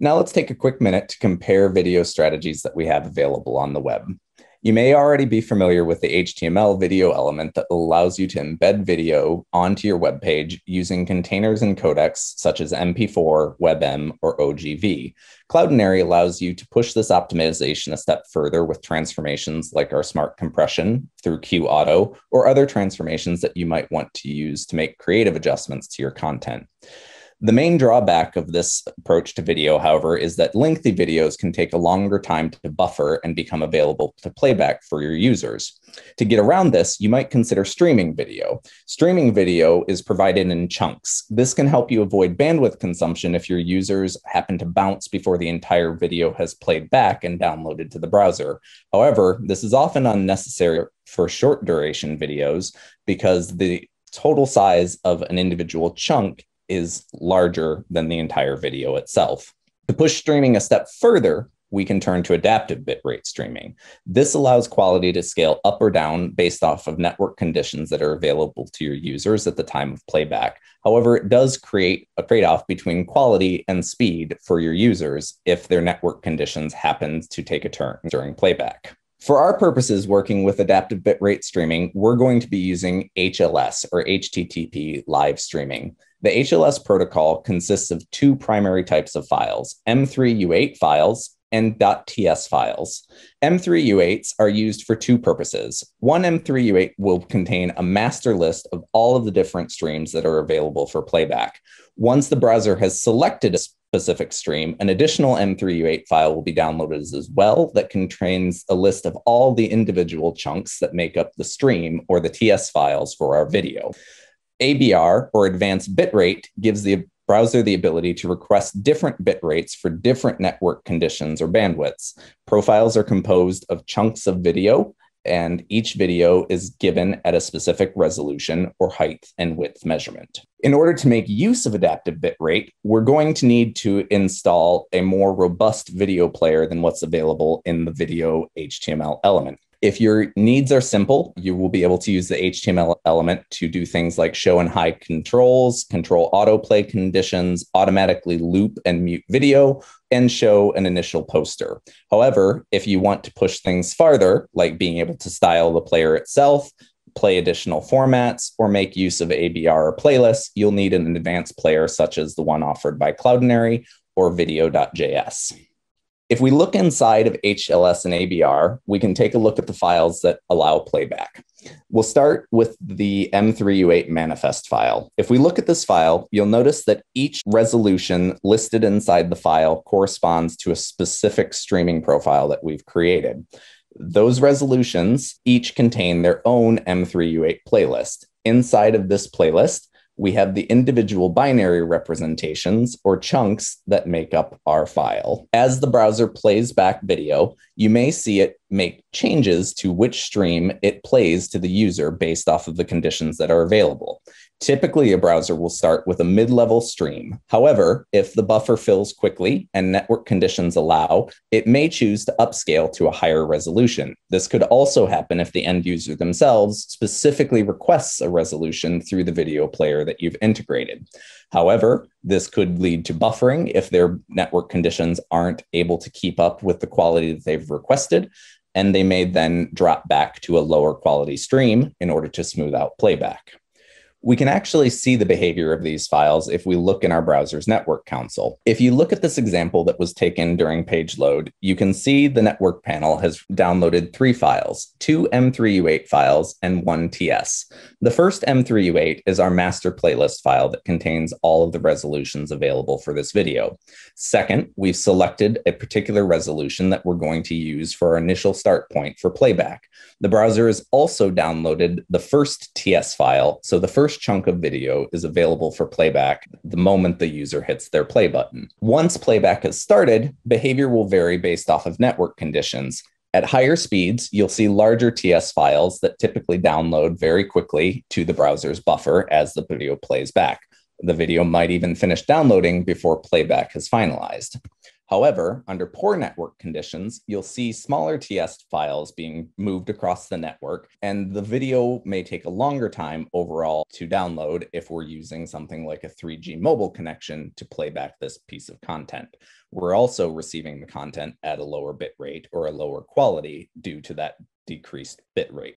Now let's take a quick minute to compare video strategies that we have available on the web. You may already be familiar with the HTML video element that allows you to embed video onto your web page using containers and codecs such as MP4, WebM, or OGV. Cloudinary allows you to push this optimization a step further with transformations like our smart compression through QAuto or other transformations that you might want to use to make creative adjustments to your content. The main drawback of this approach to video, however, is that lengthy videos can take a longer time to buffer and become available to playback for your users. To get around this, you might consider streaming video. Streaming video is provided in chunks. This can help you avoid bandwidth consumption if your users happen to bounce before the entire video has played back and downloaded to the browser. However, this is often unnecessary for short duration videos because the total size of an individual chunk is larger than the entire video itself. To push streaming a step further, we can turn to adaptive bitrate streaming. This allows quality to scale up or down based off of network conditions that are available to your users at the time of playback. However, it does create a trade off between quality and speed for your users if their network conditions happen to take a turn during playback. For our purposes working with adaptive bitrate streaming, we're going to be using HLS or HTTP live streaming. The HLS protocol consists of two primary types of files M3U8 files and .ts files. M3U8s are used for two purposes. One M3U8 will contain a master list of all of the different streams that are available for playback. Once the browser has selected a specific stream, an additional M3U8 file will be downloaded as well that contains a list of all the individual chunks that make up the stream or the TS files for our video. ABR or advanced bitrate gives the browser the ability to request different bit rates for different network conditions or bandwidths. Profiles are composed of chunks of video, and each video is given at a specific resolution or height and width measurement. In order to make use of adaptive bitrate, we're going to need to install a more robust video player than what's available in the video HTML element. If your needs are simple, you will be able to use the HTML element to do things like show and hide controls, control autoplay conditions, automatically loop and mute video, and show an initial poster. However, if you want to push things farther, like being able to style the player itself, play additional formats, or make use of ABR or playlists, you'll need an advanced player such as the one offered by Cloudinary or video.js. If we look inside of HLS and ABR, we can take a look at the files that allow playback. We'll start with the M3U8 manifest file. If we look at this file, you'll notice that each resolution listed inside the file corresponds to a specific streaming profile that we've created. Those resolutions each contain their own M3U8 playlist. Inside of this playlist, we have the individual binary representations or chunks that make up our file. As the browser plays back video, you may see it make changes to which stream it plays to the user based off of the conditions that are available. Typically, a browser will start with a mid level stream. However, if the buffer fills quickly and network conditions allow, it may choose to upscale to a higher resolution. This could also happen if the end user themselves specifically requests a resolution through the video player that you've integrated. However, this could lead to buffering if their network conditions aren't able to keep up with the quality that they've requested, and they may then drop back to a lower quality stream in order to smooth out playback we can actually see the behavior of these files if we look in our browser's network console. If you look at this example that was taken during page load, you can see the network panel has downloaded three files, two M3U8 files and one TS. The first M3U8 is our master playlist file that contains all of the resolutions available for this video. Second, we've selected a particular resolution that we're going to use for our initial start point for playback. The browser has also downloaded the first TS file, so the first first chunk of video is available for playback the moment the user hits their play button. Once playback has started, behavior will vary based off of network conditions. At higher speeds, you'll see larger TS files that typically download very quickly to the browser's buffer as the video plays back. The video might even finish downloading before playback has finalized. However, under poor network conditions, you'll see smaller TS files being moved across the network, and the video may take a longer time overall to download if we're using something like a 3G mobile connection to play back this piece of content. We're also receiving the content at a lower bit rate or a lower quality due to that decreased bit rate.